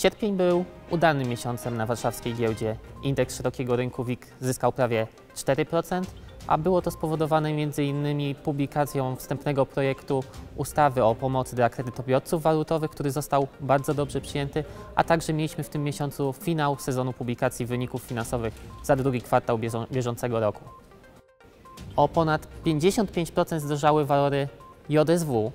Sierpień był udanym miesiącem na warszawskiej giełdzie. Indeks szerokiego rynku WIG zyskał prawie 4%, a było to spowodowane m.in. publikacją wstępnego projektu ustawy o pomocy dla kredytobiorców walutowych, który został bardzo dobrze przyjęty, a także mieliśmy w tym miesiącu finał sezonu publikacji wyników finansowych za drugi kwartał bieżą- bieżącego roku. O ponad 55% zdrożały walory JSW,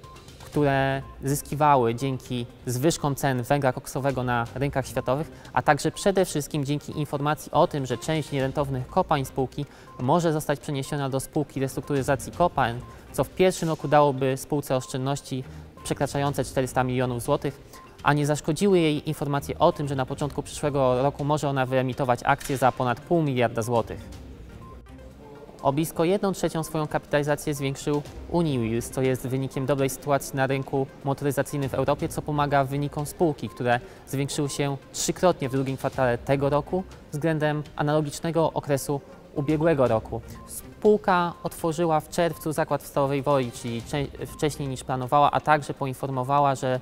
które zyskiwały dzięki zwyżkom cen węgla koksowego na rynkach światowych, a także przede wszystkim dzięki informacji o tym, że część nierentownych kopalń spółki może zostać przeniesiona do spółki restrukturyzacji kopalń, co w pierwszym roku dałoby spółce oszczędności przekraczające 400 milionów złotych, a nie zaszkodziły jej informacje o tym, że na początku przyszłego roku może ona wyemitować akcje za ponad pół miliarda złotych. O blisko 1 trzecią swoją kapitalizację zwiększył Uniwheels, co jest wynikiem dobrej sytuacji na rynku motoryzacyjnym w Europie, co pomaga wynikom spółki, które zwiększyły się trzykrotnie w drugim kwartale tego roku względem analogicznego okresu ubiegłego roku. Spółka otworzyła w czerwcu zakład w Stalowej Woli, czyli cze- wcześniej niż planowała, a także poinformowała, że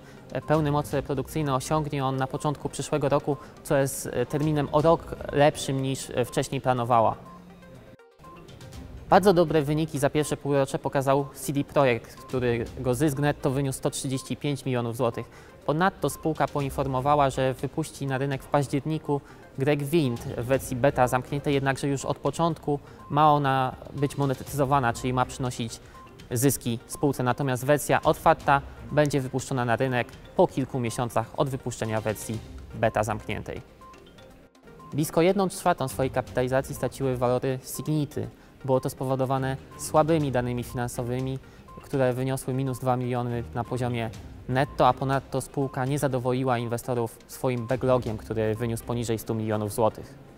pełne moce reprodukcyjne osiągnie on na początku przyszłego roku, co jest e, terminem o rok lepszym niż e, wcześniej planowała. Bardzo dobre wyniki za pierwsze półrocze pokazał CD Projekt, którego zysk netto wyniósł 135 milionów złotych. Ponadto spółka poinformowała, że wypuści na rynek w październiku Greg Wind w wersji beta zamkniętej, jednakże już od początku ma ona być monetyzowana, czyli ma przynosić zyski spółce. Natomiast wersja otwarta będzie wypuszczona na rynek po kilku miesiącach od wypuszczenia wersji beta zamkniętej. Blisko 1 czwartą swojej kapitalizacji straciły walory Signity. Było to spowodowane słabymi danymi finansowymi, które wyniosły minus 2 miliony na poziomie netto, a ponadto spółka nie zadowoliła inwestorów swoim backlogiem, który wyniósł poniżej 100 milionów złotych.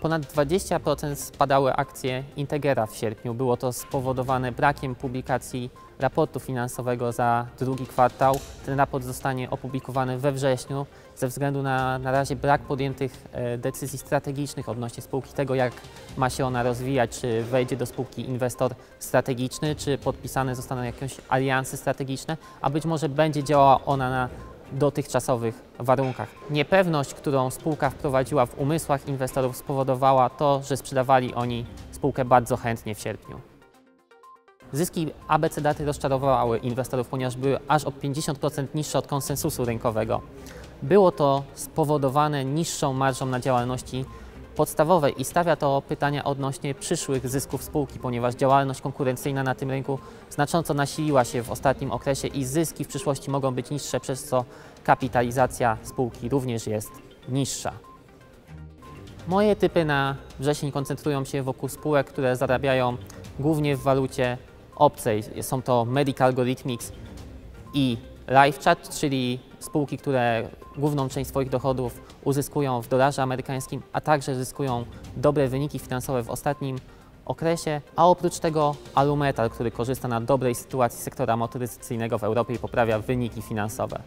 Ponad 20% spadały akcje Integera w sierpniu. Było to spowodowane brakiem publikacji raportu finansowego za drugi kwartał. Ten raport zostanie opublikowany we wrześniu ze względu na na razie brak podjętych e, decyzji strategicznych odnośnie spółki, tego jak ma się ona rozwijać, czy wejdzie do spółki inwestor strategiczny, czy podpisane zostaną jakieś alianse strategiczne, a być może będzie działała ona na dotychczasowych warunkach. Niepewność, którą spółka wprowadziła w umysłach inwestorów spowodowała to, że sprzedawali oni spółkę bardzo chętnie w sierpniu. Zyski ABC Daty rozczarowały inwestorów, ponieważ były aż o 50% niższe od konsensusu rynkowego. Było to spowodowane niższą marżą na działalności podstawowej i stawia to pytania odnośnie przyszłych zysków spółki, ponieważ działalność konkurencyjna na tym rynku znacząco nasiliła się w ostatnim okresie i zyski w przyszłości mogą być niższe, przez co kapitalizacja spółki również jest niższa. Moje typy na wrzesień koncentrują się wokół spółek, które zarabiają głównie w walucie obcej. Są to Medical Algorithmics i LifeChat, czyli spółki, które główną część swoich dochodów uzyskują w dolarze amerykańskim, a także zyskują dobre wyniki finansowe w ostatnim okresie, a oprócz tego Alumetal, który korzysta na dobrej sytuacji sektora motoryzacyjnego w Europie i poprawia wyniki finansowe.